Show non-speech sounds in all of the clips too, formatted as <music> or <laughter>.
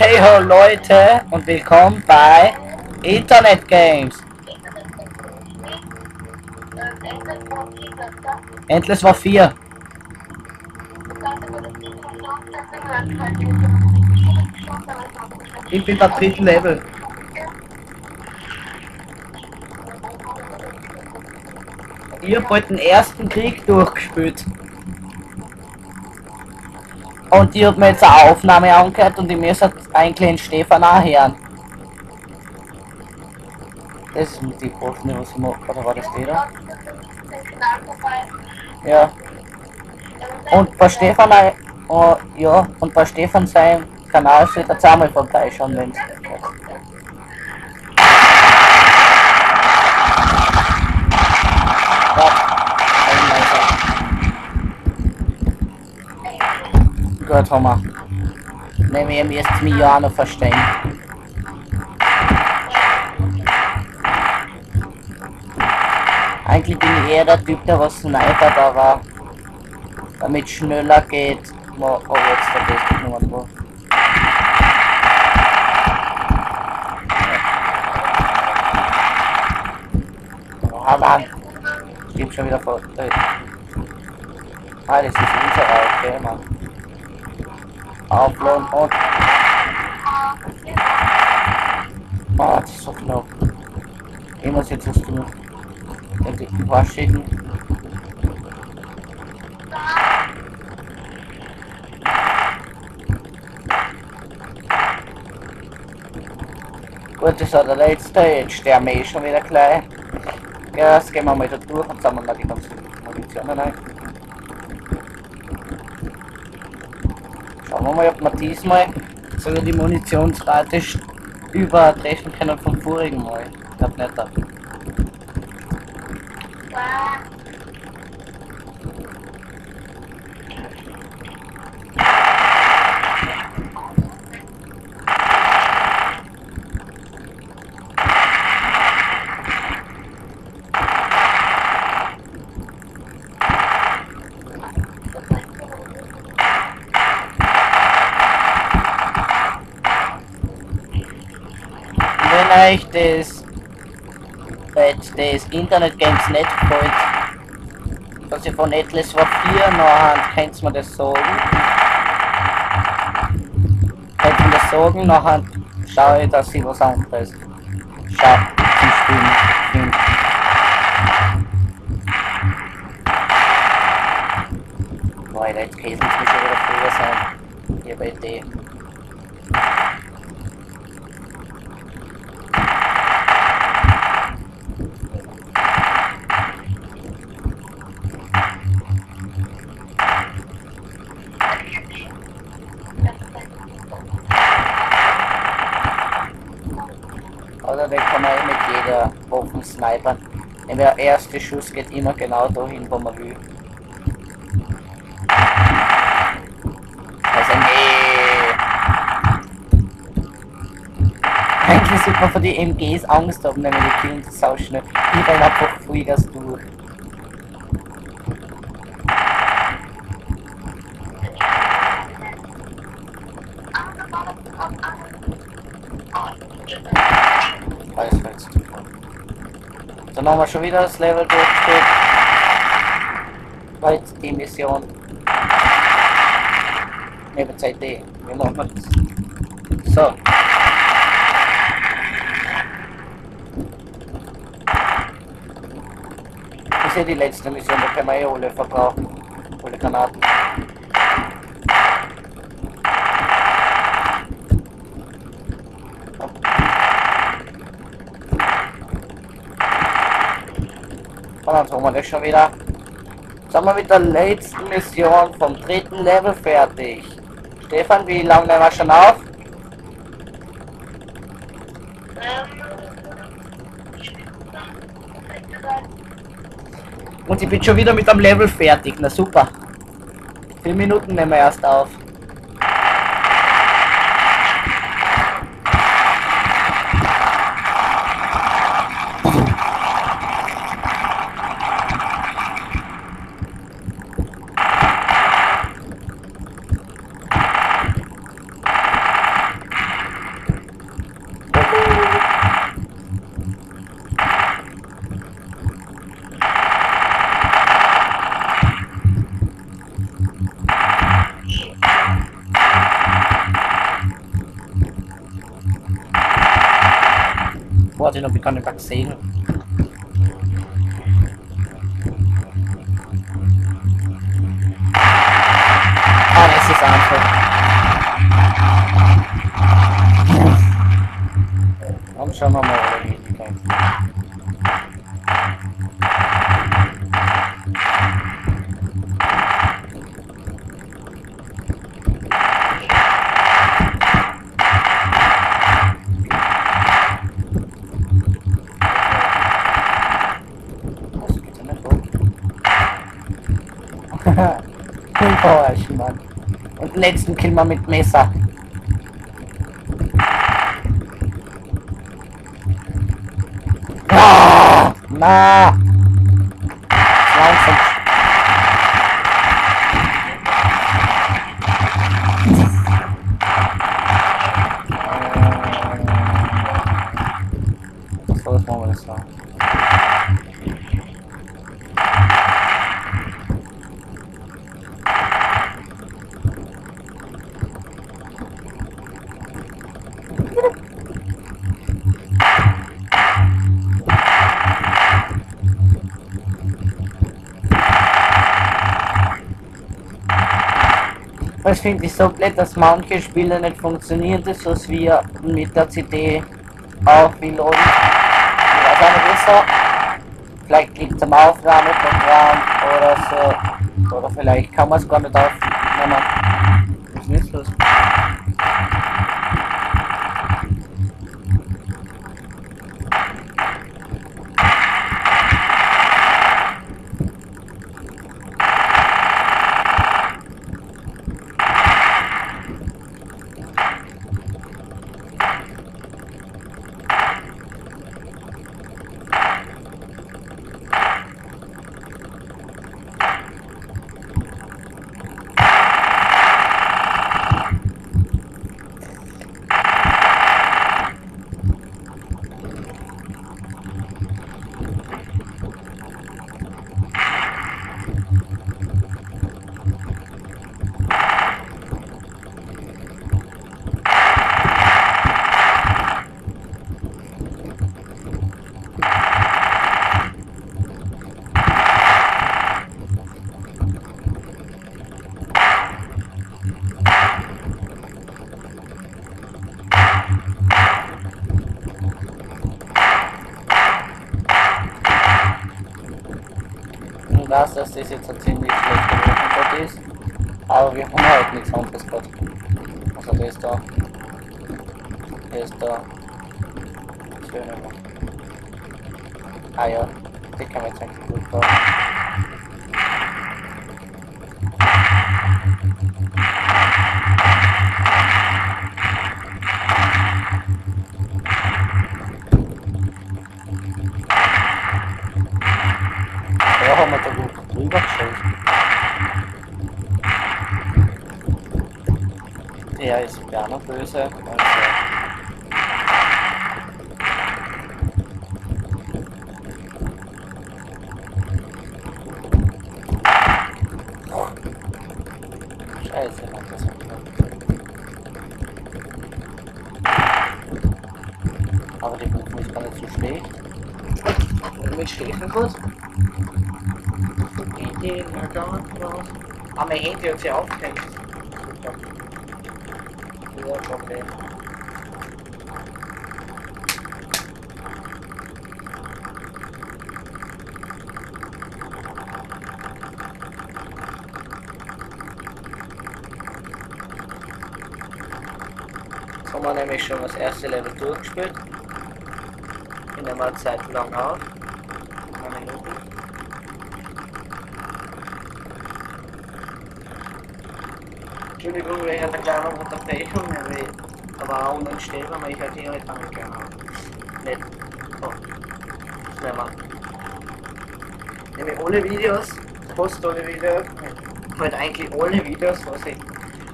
Hey ho Leute und willkommen bei Internet Games. Endless war 4. Ich bin beim dritten Level. Ich hab bald den ersten Krieg durchgespielt. Und ich hab mir jetzt eine Aufnahme angehört und ich müsste einen kleinen Stefan auch hören. Das ist die Posten, was ich mache, oder war das die da? Ja. Und bei Stefan, oh, ja, und bei Stefan seinem Kanal steht er zweimal vorbeischauen, wenn es Homer. Ne, wir mich ja auch noch verstehen. Eigentlich bin ich eher der Typ, der was snipert, aber damit schneller geht. Oh, oh jetzt der beste Nummer drauf. Ah Mann! Ich geb schon wieder vor. Ah, das ist unserer, okay, Mann. Aufladen und. Ah, das ist so knapp. Ich muss jetzt was tun. Was schicken. Gut, das war der letzte, jetzt sterben wir eh schon wieder gleich. Ja, jetzt gehen wir mal da durch und sammeln mal die ganzen Munitionen ein. Schauen wir mal, ob wir diesmal sogar die Munitionsrate übertreffen können vom vorigen Mal. Ich glaube nicht. Wenn euch das, das Internet Games nicht gefällt, dass ihr von Atlas war 4 nachher könnt mir das sagen. Könnt mir das sagen, nachher schaue ich, dass ich was anderes schaffe zum Spielen. finde. Boah, jetzt käsen schon wieder früher sein. Hier bei Idee. Oder den kann man eh mit jeder Snipern. Der erste Schuss geht immer genau dahin, wo man will. Also nee. Eigentlich sollte man von den MGs Angst haben, wenn die killen so sau schnell. Die rennen einfach Vollgas durch. Weiß jetzt. Haben wir schon wieder das Level. War jetzt die Mission. Neben CD. Wie machen wir das? So. Das ist ja die letzte Mission, da können wir eh alle verbrauchen. Alle Granaten. Und dann haben wir das schon wieder. Sind wir mit der letzten Mission vom dritten Level fertig. Stefan, wie lange nehmen wir schon auf? Und ich bin schon wieder mit dem Level fertig. Na super. Vier Minuten nehmen wir erst auf. Warte, noch, ich kann nicht gesehen. Ah, das ist einfach. Dann schauen wir mal, wo die hinkommt. Was geht denn nicht hoch? Enttäuschen, Mann. Und den letzten Kill mal mit Messer. Ah, na! Langsam. Äh, So, was machen wir das da? Das finde ich so blöd, dass manche Spiele nicht funktionieren, das was wir mit der CD weiß auch nicht wieso. Vielleicht liegt es am Aufnahmeprogramm oder so. Oder vielleicht kann man es gar nicht aufnehmen. Was ist nicht das jetzt ein ziemlich schlechter ist. Aber wir haben halt nichts anderes gehabt. Also da. Das da. Will ich nicht mehr. Ah ja, die kann man jetzt eigentlich gut bauen. Ja, haben wir da gut drüber geschossen. Der ist gar noch böse. Also, Scheiße, Mann, das hat Aber die Buchen ist gar nicht so schlecht. Mit Schäfen kurz. Handy, na da, raus. Ah, mein Handy hat sich aufgehängt. Ja, Problem. Jetzt haben wir nämlich schon das erste Level durchgespielt. In einer Zeit lang auf. Eine Minute. Entschuldigung, ich hatte eine kleine Unterbrechung, weil da war auch unentstehbar, aber ich hatte ihre Tanke gerne. Nicht. Oh. Schneller. Nämlich alle Videos, fast alle Videos, halt eigentlich alle Videos, was ich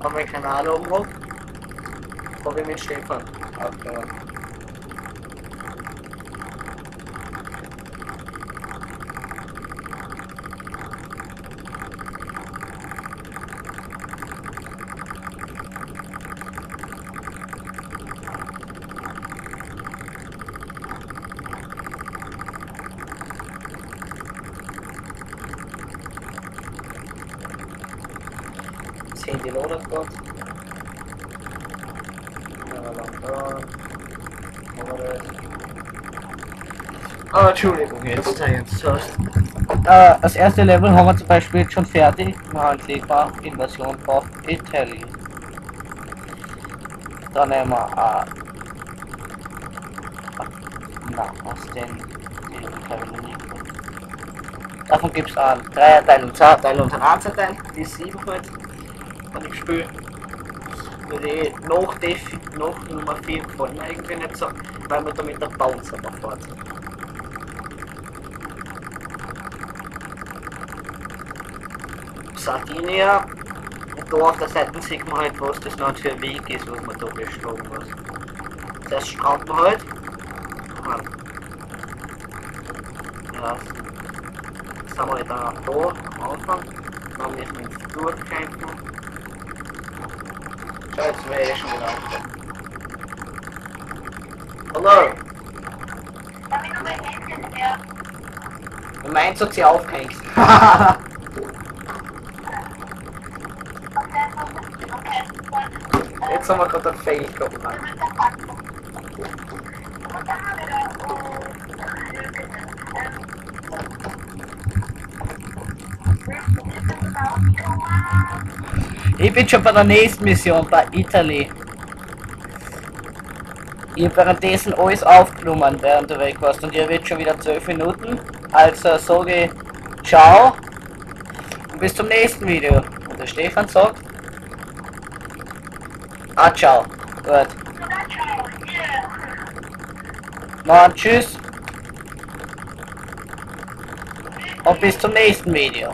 auf meinem Kanal oben habe, habe ich mit Stefan aufgenommen. 10 die loadet gerade. Ja, lang da. Haben wir das. Ah, Entschuldigung, jetzt, äh, Das erste Level haben wir zum Beispiel jetzt schon fertig. Haben klickbar Invasion of Italy. Dann nehmen wir äh, na, was denn? Davon gibt es einen Dreierteil und Zweierteil und einen Einzelteil. Die ist 7 halt von dem Spiel. Die noch, noch Nummer 4 gefallen mir irgendwie nicht so, weil man da mit der Bouncer noch fährt. Sardinia. Und da auf der Seite sieht man halt, was das noch für ein Weg ist, was man da beschlagen muss. Zuerst stranden wir halt. Ja. Jetzt sind wir halt da am Anfang. Dann müssen wir uns durchkämpfen. Schau, jetzt wäre eh schon aufgekommen. Hallo! Meins hat sie aufgehängt. <laughs> Jetzt haben wir gerade einen Fail gehabt. Ich bin schon bei der nächsten Mission, bei Italy. Ich habe währenddessen alles aufgenommen, während du weg warst. Und ihr wird schon wieder 12 Minuten. Also sage ich ciao und bis zum nächsten Video. Und der Stefan sagt Ah, ciao. Gut. Na, tschüss. Und bis zum nächsten Video.